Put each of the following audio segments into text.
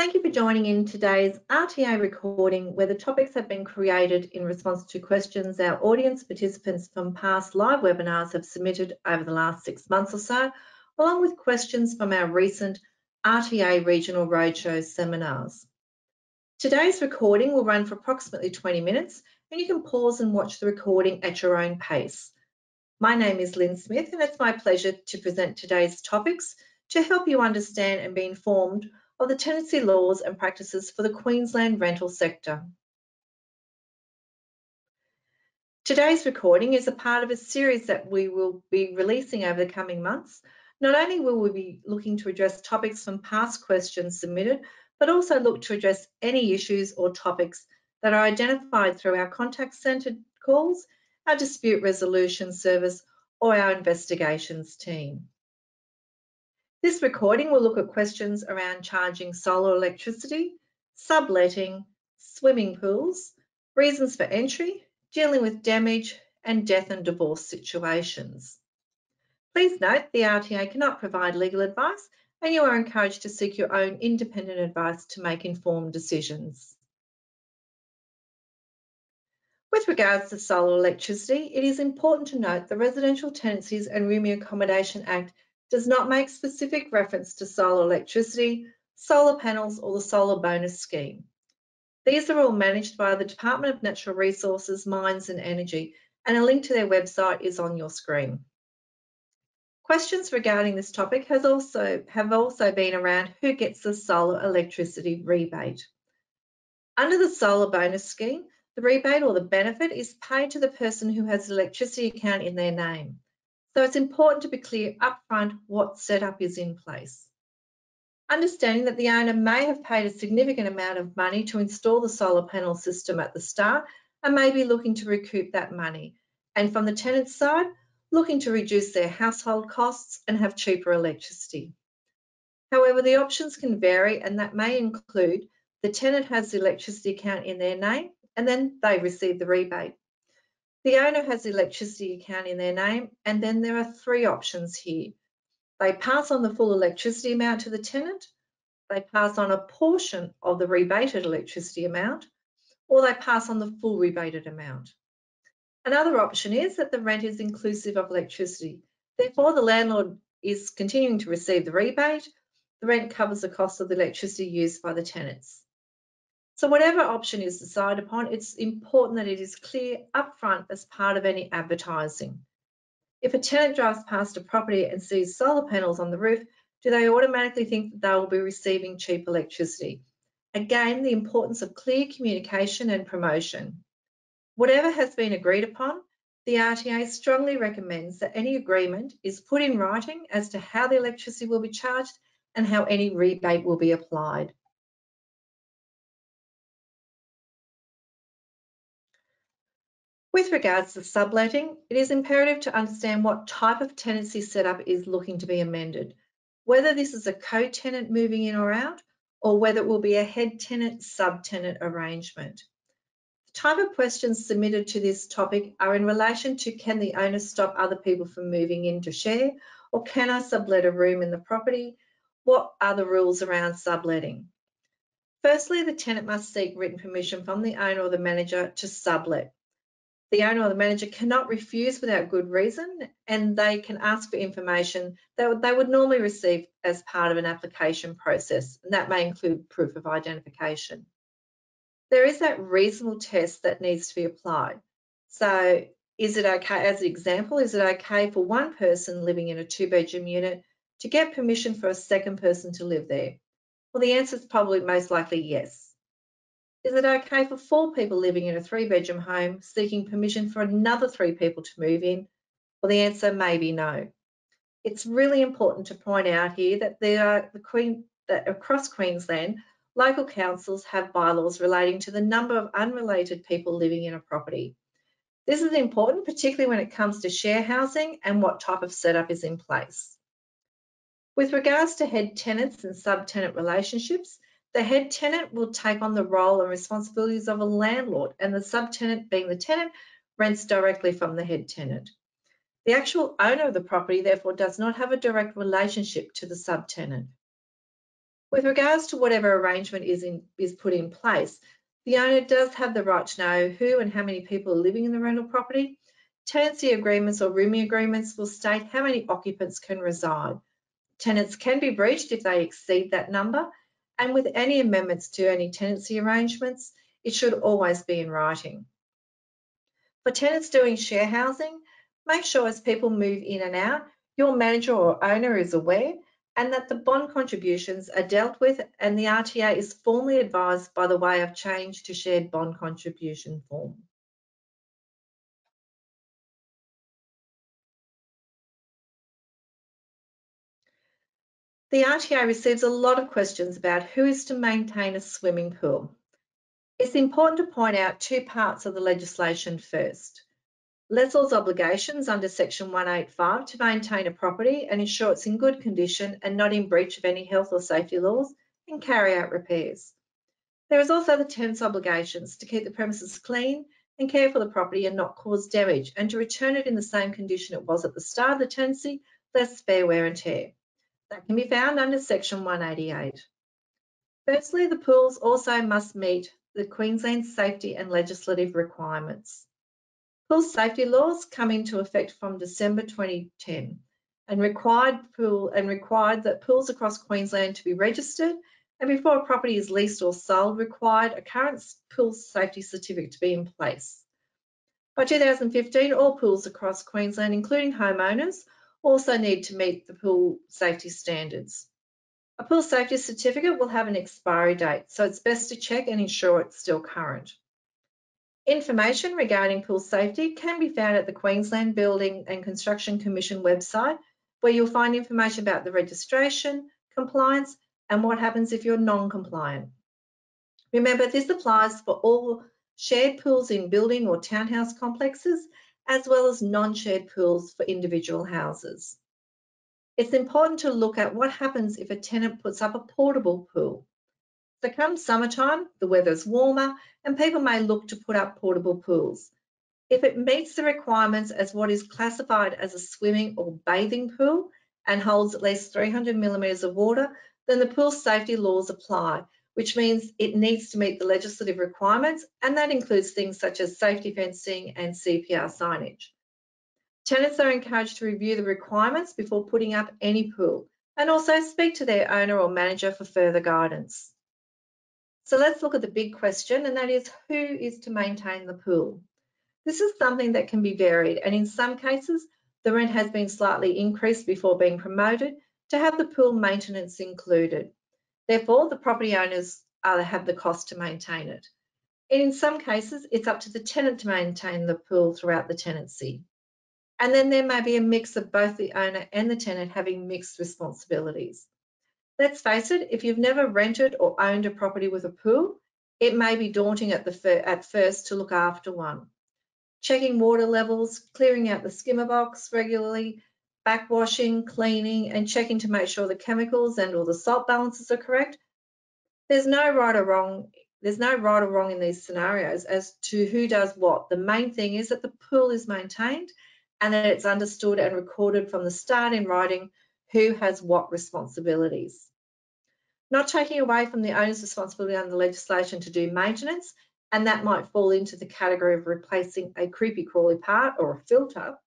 Thank you for joining in today's RTA recording where the topics have been created in response to questions our audience participants from past live webinars have submitted over the last six months or so, along with questions from our recent RTA Regional Roadshow seminars. Today's recording will run for approximately 20 minutes and you can pause and watch the recording at your own pace. My name is Lynn Smith and it's my pleasure to present today's topics to help you understand and be informed of the tenancy laws and practices for the Queensland rental sector. Today's recording is a part of a series that we will be releasing over the coming months. Not only will we be looking to address topics from past questions submitted, but also look to address any issues or topics that are identified through our contact centre calls, our dispute resolution service, or our investigations team. This recording will look at questions around charging solar electricity, subletting, swimming pools, reasons for entry, dealing with damage and death and divorce situations. Please note the RTA cannot provide legal advice and you are encouraged to seek your own independent advice to make informed decisions. With regards to solar electricity, it is important to note the Residential Tenancies and Rooming Accommodation Act does not make specific reference to solar electricity, solar panels or the solar bonus scheme. These are all managed by the Department of Natural Resources, Mines and Energy and a link to their website is on your screen. Questions regarding this topic has also, have also been around who gets the solar electricity rebate. Under the solar bonus scheme, the rebate or the benefit is paid to the person who has an electricity account in their name. So it's important to be clear upfront what setup is in place. Understanding that the owner may have paid a significant amount of money to install the solar panel system at the start and may be looking to recoup that money. And from the tenant's side, looking to reduce their household costs and have cheaper electricity. However, the options can vary and that may include the tenant has the electricity account in their name and then they receive the rebate. The owner has the electricity account in their name, and then there are three options here. They pass on the full electricity amount to the tenant, they pass on a portion of the rebated electricity amount, or they pass on the full rebated amount. Another option is that the rent is inclusive of electricity. Therefore, the landlord is continuing to receive the rebate. The rent covers the cost of the electricity used by the tenants. So whatever option is decided upon, it's important that it is clear upfront as part of any advertising. If a tenant drives past a property and sees solar panels on the roof, do they automatically think that they will be receiving cheap electricity? Again, the importance of clear communication and promotion. Whatever has been agreed upon, the RTA strongly recommends that any agreement is put in writing as to how the electricity will be charged and how any rebate will be applied. With regards to subletting, it is imperative to understand what type of tenancy setup is looking to be amended, whether this is a co-tenant moving in or out, or whether it will be a head tenant subtenant arrangement. The type of questions submitted to this topic are in relation to can the owner stop other people from moving in to share, or can I sublet a room in the property? What are the rules around subletting? Firstly, the tenant must seek written permission from the owner or the manager to sublet. The owner or the manager cannot refuse without good reason, and they can ask for information that they would normally receive as part of an application process, and that may include proof of identification. There is that reasonable test that needs to be applied. So is it okay, as an example, is it okay for one person living in a two bedroom unit to get permission for a second person to live there? Well, the answer is probably most likely yes. Is it okay for four people living in a three bedroom home seeking permission for another three people to move in? Well, the answer may be no. It's really important to point out here that there are the Queen that across Queensland, local councils have bylaws relating to the number of unrelated people living in a property. This is important, particularly when it comes to share housing and what type of setup is in place. With regards to head tenants and subtenant relationships, the head tenant will take on the role and responsibilities of a landlord and the subtenant being the tenant rents directly from the head tenant. The actual owner of the property therefore does not have a direct relationship to the subtenant. With regards to whatever arrangement is, in, is put in place, the owner does have the right to know who and how many people are living in the rental property. Tenancy agreements or rooming agreements will state how many occupants can reside. Tenants can be breached if they exceed that number, and with any amendments to any tenancy arrangements, it should always be in writing. For tenants doing share housing, make sure as people move in and out, your manager or owner is aware and that the bond contributions are dealt with and the RTA is formally advised by the way of change to shared bond contribution form. The RTA receives a lot of questions about who is to maintain a swimming pool. It's important to point out two parts of the legislation first. Lessor's obligations under Section 185 to maintain a property and ensure it's in good condition and not in breach of any health or safety laws and carry out repairs. There is also the tenant's obligations to keep the premises clean and care for the property and not cause damage and to return it in the same condition it was at the start of the tenancy, less fair wear and tear. That can be found under Section 188. Firstly, the pools also must meet the Queensland safety and legislative requirements. Pool safety laws come into effect from December 2010 and required pool and required that pools across Queensland to be registered and before a property is leased or sold required a current pool safety certificate to be in place. By 2015, all pools across Queensland, including homeowners, also need to meet the pool safety standards. A pool safety certificate will have an expiry date, so it's best to check and ensure it's still current. Information regarding pool safety can be found at the Queensland Building and Construction Commission website, where you'll find information about the registration, compliance, and what happens if you're non-compliant. Remember, this applies for all shared pools in building or townhouse complexes, as well as non-shared pools for individual houses. It's important to look at what happens if a tenant puts up a portable pool. So come summertime, the weather's warmer and people may look to put up portable pools. If it meets the requirements as what is classified as a swimming or bathing pool and holds at least 300 millimetres of water, then the pool safety laws apply, which means it needs to meet the legislative requirements, and that includes things such as safety fencing and CPR signage. Tenants are encouraged to review the requirements before putting up any pool and also speak to their owner or manager for further guidance. So let's look at the big question, and that is who is to maintain the pool? This is something that can be varied, and in some cases, the rent has been slightly increased before being promoted to have the pool maintenance included. Therefore, the property owners either have the cost to maintain it. And in some cases, it's up to the tenant to maintain the pool throughout the tenancy. And then there may be a mix of both the owner and the tenant having mixed responsibilities. Let's face it, if you've never rented or owned a property with a pool, it may be daunting at, the at first to look after one. Checking water levels, clearing out the skimmer box regularly, backwashing, cleaning, and checking to make sure the chemicals and all the salt balances are correct. There's no right or wrong. There's no right or wrong in these scenarios as to who does what. The main thing is that the pool is maintained and that it's understood and recorded from the start in writing who has what responsibilities. Not taking away from the owner's responsibility under the legislation to do maintenance, and that might fall into the category of replacing a creepy crawly part or a filter.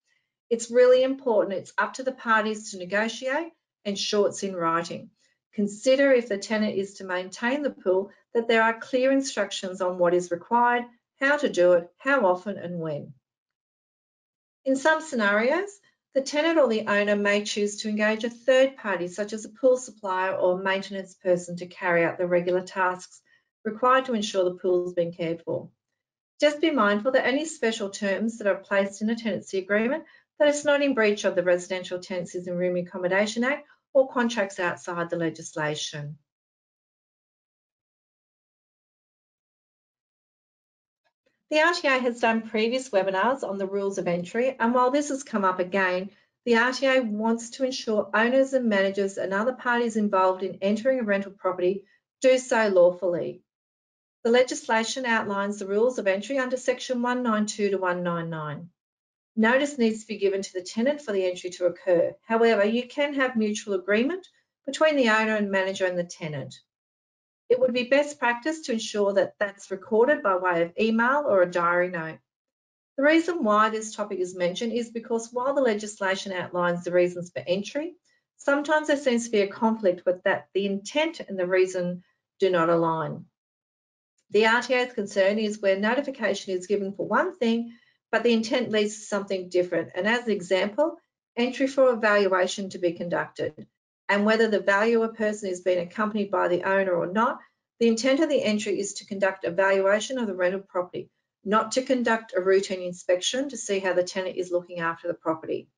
It's really important. It's up to the parties to negotiate, ensure it's in writing. Consider if the tenant is to maintain the pool that there are clear instructions on what is required, how to do it, how often and when. In some scenarios, the tenant or the owner may choose to engage a third party, such as a pool supplier or maintenance person, to carry out the regular tasks required to ensure the pool is being cared for. Just be mindful that any special terms that are placed in a tenancy agreement that it's not in breach of the Residential Tenancies and Room Accommodation Act or contracts outside the legislation. The RTA has done previous webinars on the rules of entry, and while this has come up again, the RTA wants to ensure owners and managers and other parties involved in entering a rental property do so lawfully. The legislation outlines the rules of entry under section 192 to 199. Notice needs to be given to the tenant for the entry to occur. However, you can have mutual agreement between the owner and manager and the tenant. It would be best practice to ensure that that's recorded by way of email or a diary note. The reason why this topic is mentioned is because while the legislation outlines the reasons for entry, sometimes there seems to be a conflict with that the intent and the reason do not align. The RTA's concern is where notification is given for one thing, but the intent leads to something different. And as an example, entry for evaluation to be conducted and whether the valuer person is being accompanied by the owner or not, the intent of the entry is to conduct a valuation of the rental property, not to conduct a routine inspection to see how the tenant is looking after the property.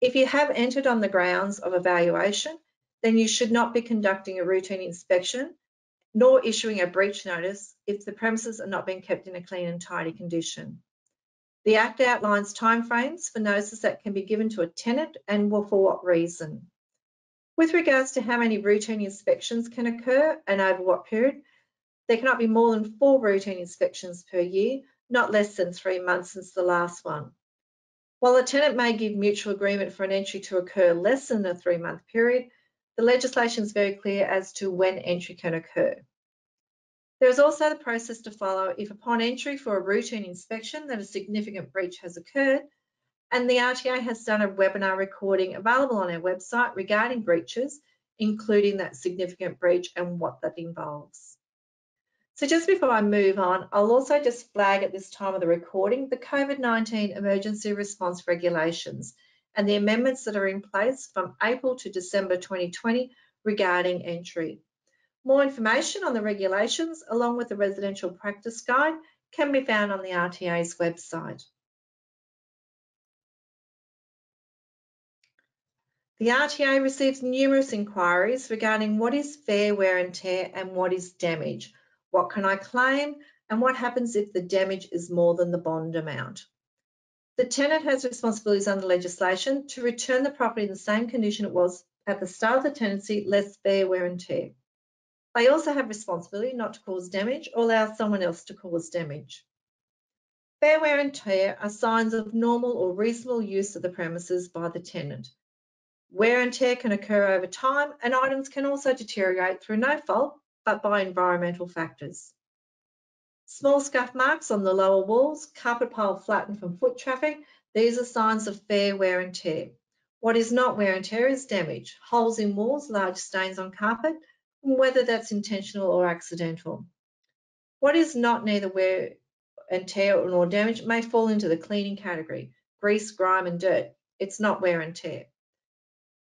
If you have entered on the grounds of evaluation, then you should not be conducting a routine inspection nor issuing a breach notice if the premises are not being kept in a clean and tidy condition. The Act outlines timeframes for notices that can be given to a tenant and for what reason. With regards to how many routine inspections can occur and over what period, there cannot be more than four routine inspections per year, not less than three months since the last one. While a tenant may give mutual agreement for an entry to occur less than a three-month period, the legislation is very clear as to when entry can occur. There is also the process to follow if upon entry for a routine inspection that a significant breach has occurred, and the RTA has done a webinar recording available on our website regarding breaches, including that significant breach and what that involves. So just before I move on, I'll also just flag at this time of the recording the COVID-19 emergency response regulations and the amendments that are in place from April to December 2020 regarding entry. More information on the regulations along with the residential practice guide can be found on the RTA's website. The RTA receives numerous inquiries regarding what is fair wear and tear and what is damage. What can I claim and what happens if the damage is more than the bond amount? The tenant has responsibilities under legislation to return the property in the same condition it was at the start of the tenancy, less fair wear and tear. They also have responsibility not to cause damage or allow someone else to cause damage. Fair wear and tear are signs of normal or reasonable use of the premises by the tenant. Wear and tear can occur over time and items can also deteriorate through no fault but by environmental factors. Small scuff marks on the lower walls, carpet pile flattened from foot traffic, these are signs of fair wear and tear. What is not wear and tear is damage, holes in walls, large stains on carpet, whether that's intentional or accidental. What is not neither wear and tear nor damage may fall into the cleaning category, grease, grime and dirt. It's not wear and tear.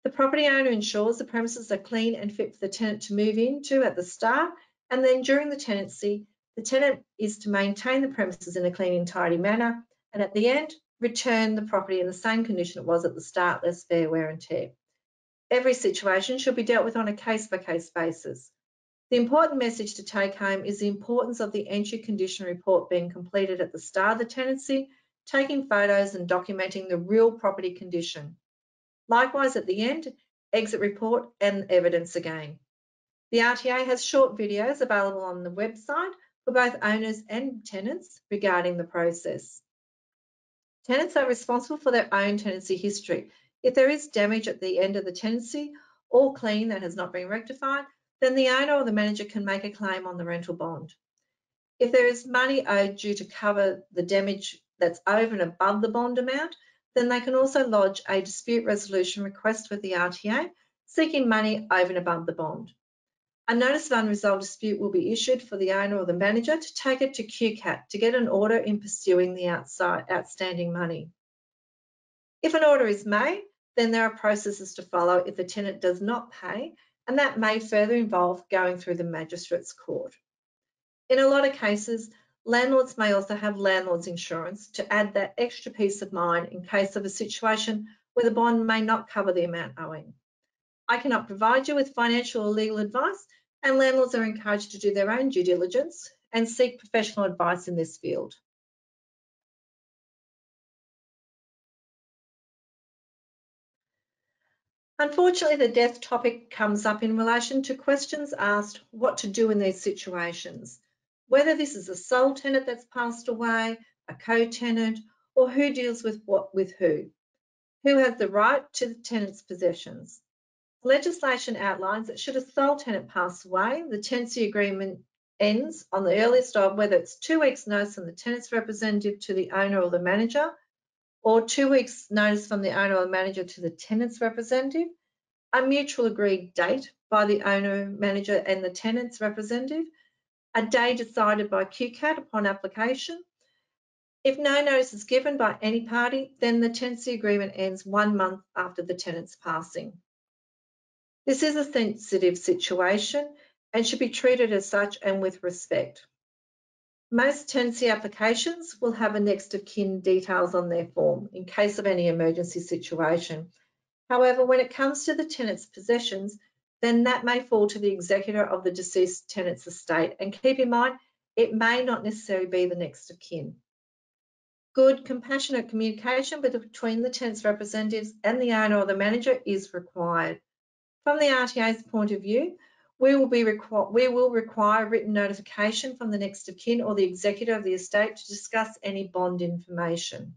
The property owner ensures the premises are clean and fit for the tenant to move into at the start, and then during the tenancy, the tenant is to maintain the premises in a clean and tidy manner, and at the end, return the property in the same condition it was at the start, less fair wear and tear. Every situation should be dealt with on a case-by-case basis. The important message to take home is the importance of the entry condition report being completed at the start of the tenancy, taking photos and documenting the real property condition. Likewise, at the end, exit report and evidence again. The RTA has short videos available on the website for both owners and tenants regarding the process. Tenants are responsible for their own tenancy history. If there is damage at the end of the tenancy or clean that has not been rectified, then the owner or the manager can make a claim on the rental bond. If there is money owed due to cover the damage that's over and above the bond amount, then they can also lodge a dispute resolution request with the RTA seeking money over and above the bond. A notice of unresolved dispute will be issued for the owner or the manager to take it to QCAT to get an order in pursuing the outside outstanding money. If an order is made, then there are processes to follow if the tenant does not pay, and that may further involve going through the magistrate's court. In a lot of cases, Landlords may also have landlord's insurance to add that extra peace of mind in case of a situation where the bond may not cover the amount owing. I cannot provide you with financial or legal advice, and landlords are encouraged to do their own due diligence and seek professional advice in this field. Unfortunately, the death topic comes up in relation to questions asked what to do in these situations whether this is a sole tenant that's passed away, a co-tenant, or who deals with what with who. Who has the right to the tenant's possessions? Legislation outlines that should a sole tenant pass away, the tenancy agreement ends on the earliest of whether it's two weeks notice from the tenant's representative to the owner or the manager, or two weeks notice from the owner or manager to the tenant's representative, a mutual agreed date by the owner, manager and the tenant's representative, a day decided by QCAT upon application. If no notice is given by any party, then the tenancy agreement ends one month after the tenant's passing. This is a sensitive situation and should be treated as such and with respect. Most tenancy applications will have a next of kin details on their form in case of any emergency situation. However, when it comes to the tenant's possessions, then that may fall to the executor of the deceased tenant's estate. And keep in mind, it may not necessarily be the next of kin. Good, compassionate communication between the tenant's representatives and the owner or the manager is required. From the RTA's point of view, we will, be we will require written notification from the next of kin or the executor of the estate to discuss any bond information.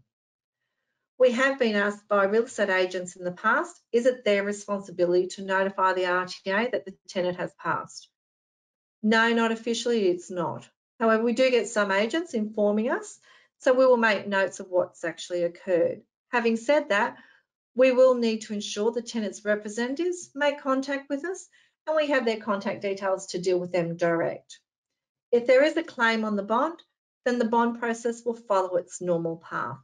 We have been asked by real estate agents in the past, is it their responsibility to notify the RTA that the tenant has passed? No, not officially, it's not. However, we do get some agents informing us, so we will make notes of what's actually occurred. Having said that, we will need to ensure the tenant's representatives make contact with us and we have their contact details to deal with them direct. If there is a claim on the bond, then the bond process will follow its normal path.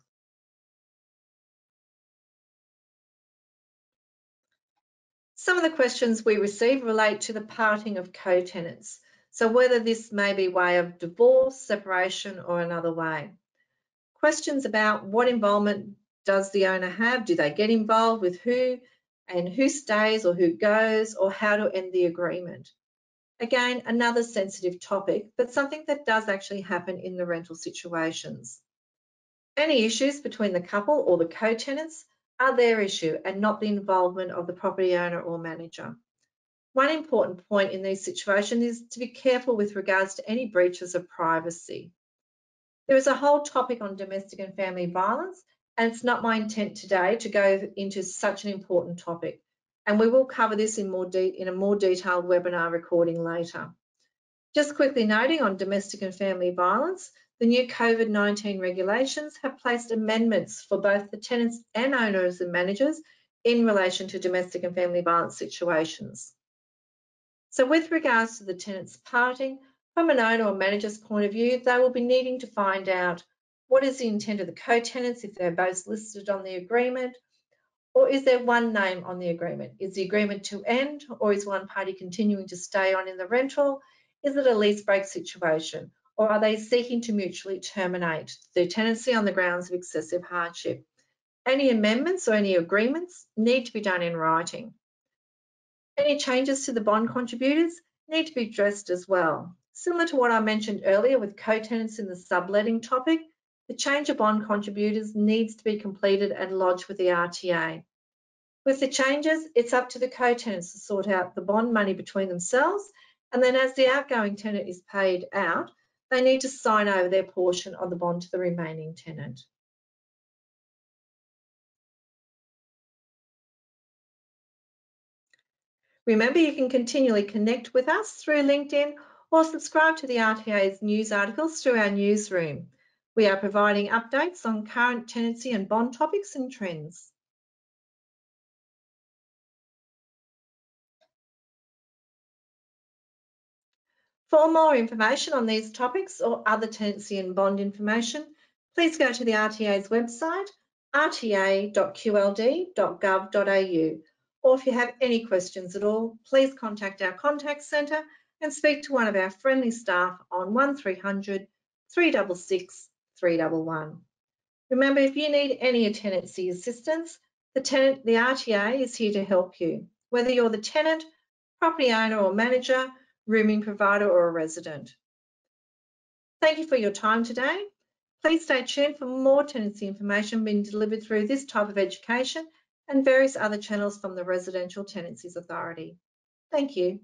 Some of the questions we receive relate to the parting of co-tenants. So whether this may be way of divorce, separation or another way. Questions about what involvement does the owner have? Do they get involved with who? And who stays or who goes or how to end the agreement. Again, another sensitive topic, but something that does actually happen in the rental situations. Any issues between the couple or the co-tenants are their issue and not the involvement of the property owner or manager. One important point in these situations is to be careful with regards to any breaches of privacy. There is a whole topic on domestic and family violence and it's not my intent today to go into such an important topic. And we will cover this in, more in a more detailed webinar recording later. Just quickly noting on domestic and family violence, the new COVID-19 regulations have placed amendments for both the tenants and owners and managers in relation to domestic and family violence situations. So with regards to the tenants parting, from an owner or manager's point of view, they will be needing to find out what is the intent of the co-tenants if they're both listed on the agreement? Or is there one name on the agreement? Is the agreement to end or is one party continuing to stay on in the rental? Is it a lease break situation? Or are they seeking to mutually terminate their tenancy on the grounds of excessive hardship? Any amendments or any agreements need to be done in writing. Any changes to the bond contributors need to be addressed as well. Similar to what I mentioned earlier with co-tenants in the subletting topic, the change of bond contributors needs to be completed and lodged with the RTA. With the changes, it's up to the co-tenants to sort out the bond money between themselves, and then as the outgoing tenant is paid out, they need to sign over their portion of the bond to the remaining tenant. Remember, you can continually connect with us through LinkedIn or subscribe to the RTA's news articles through our newsroom. We are providing updates on current tenancy and bond topics and trends. For more information on these topics or other tenancy and bond information, please go to the RTA's website, rta.qld.gov.au, or if you have any questions at all, please contact our contact centre and speak to one of our friendly staff on 1300 366 311. Remember, if you need any tenancy assistance, the, tenant, the RTA is here to help you, whether you're the tenant, property owner or manager, rooming provider or a resident. Thank you for your time today. Please stay tuned for more tenancy information being delivered through this type of education and various other channels from the Residential Tenancies Authority. Thank you.